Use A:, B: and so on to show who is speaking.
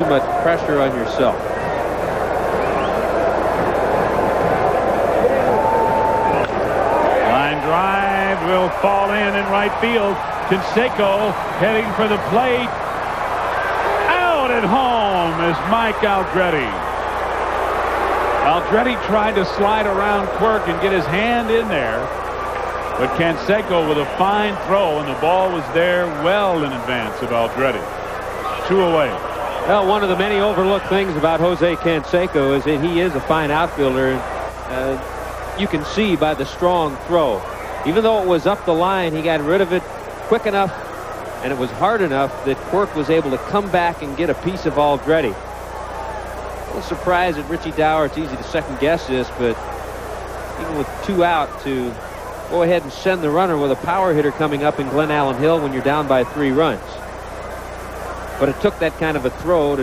A: too much pressure on yourself.
B: Line drive will fall in in right field. Canseco heading for the plate. Out at home is Mike Aldrete. Aldrete tried to slide around Quirk and get his hand in there. But Canseco with a fine throw and the ball was there well in advance of Aldrete. Two away.
A: Well, one of the many overlooked things about Jose Canseco is that he is a fine outfielder. Uh, you can see by the strong throw. Even though it was up the line, he got rid of it quick enough and it was hard enough that Quirk was able to come back and get a piece of Aldrete. A little surprised at Richie Dauer. It's easy to second guess this, but even with two out to go ahead and send the runner with a power hitter coming up in Glenallen Hill when you're down by three runs. But it took that kind of a throw to